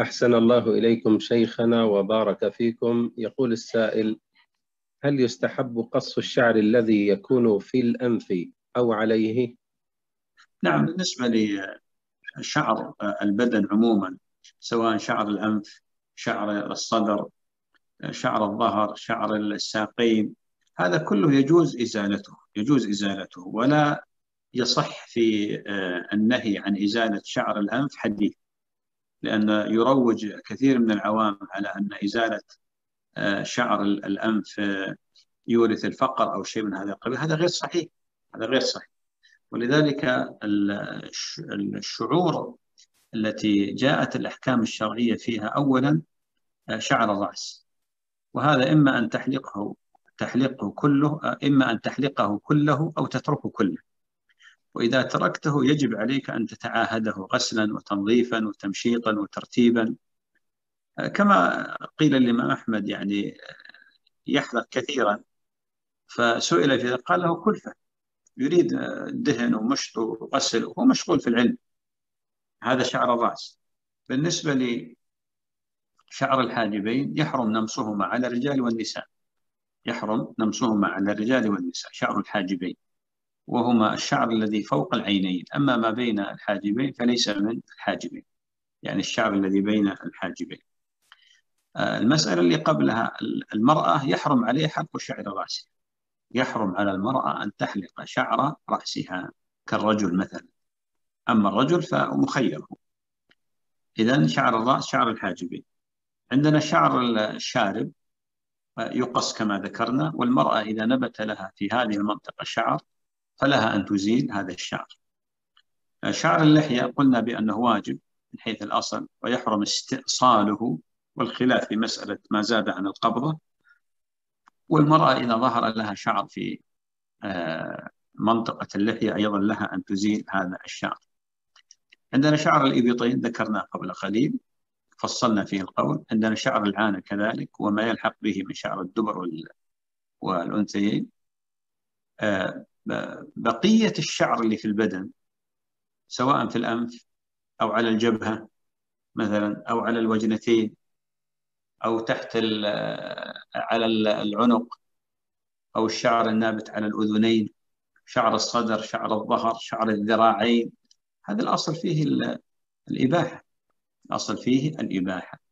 أحسن الله إليكم شيخنا وبارك فيكم يقول السائل هل يستحب قص الشعر الذي يكون في الأنف أو عليه؟ نعم بالنسبة لشعر البدن عموما سواء شعر الأنف شعر الصدر شعر الظهر شعر الساقين هذا كله يجوز إزالته يجوز إزالته ولا يصح في النهي عن إزالة شعر الأنف حديث لأن يروج كثير من العوام على أن إزالة آه، شعر الأنف آه، يورث الفقر أو شيء من هذا القبيل. هذا غير صحيح. هذا غير صحيح. ولذلك الشعور التي جاءت الأحكام الشرعية فيها أولا آه، شعر الرأس. وهذا إما أن تحلقه تحلقه كله إما أن تحلقه كله أو تتركه كله. وإذا تركته يجب عليك أن تتعاهده غسلا وتنظيفا وتمشيطا وترتيبا. كما قيل للإمام أحمد يعني يحلق كثيرا. فسئل في قال له كلفة يريد دهن ومشط وغسل وهو مشغول في العلم. هذا شعر الرأس. بالنسبة لشعر الحاجبين يحرم نمصهما على الرجال والنساء. يحرم نمصهما على الرجال والنساء. شعر الحاجبين. وهما الشعر الذي فوق العينين. أما ما بين الحاجبين فليس من الحاجبين. يعني الشعر الذي بين الحاجبين. آه، المسألة اللي قبلها المرأة يحرم عليها حلق شعر رأسها. يحرم على المرأة أن تحلق شعر رأسها كالرجل مثلا. أما الرجل فمخير إذا شعر الرأس شعر الحاجبين. عندنا شعر الشارب آه، يقص كما ذكرنا والمرأة إذا نبت لها في هذه المنطقة شعر فلها أن تزيل هذا الشعر. شعر اللحية قلنا بأنه واجب من حيث الأصل ويحرم استئصاله والخلاف في مسألة ما زاد عن القبضة. والمرأة إذا ظهر لها شعر في آه، منطقة اللحية أيضا لها أن تزيل هذا الشعر. عندنا شعر الإبطين ذكرناه قبل قليل فصلنا فيه القول. عندنا شعر العانة كذلك وما يلحق به من شعر الدبر والأنثيين. آه، بقية الشعر اللي في البدن سواء في الأنف أو على الجبهة مثلا أو على الوجنتين أو تحت على العنق أو الشعر النابت على الأذنين شعر الصدر شعر الظهر شعر الذراعين هذا الأصل فيه الإباحة الأصل فيه الإباحة.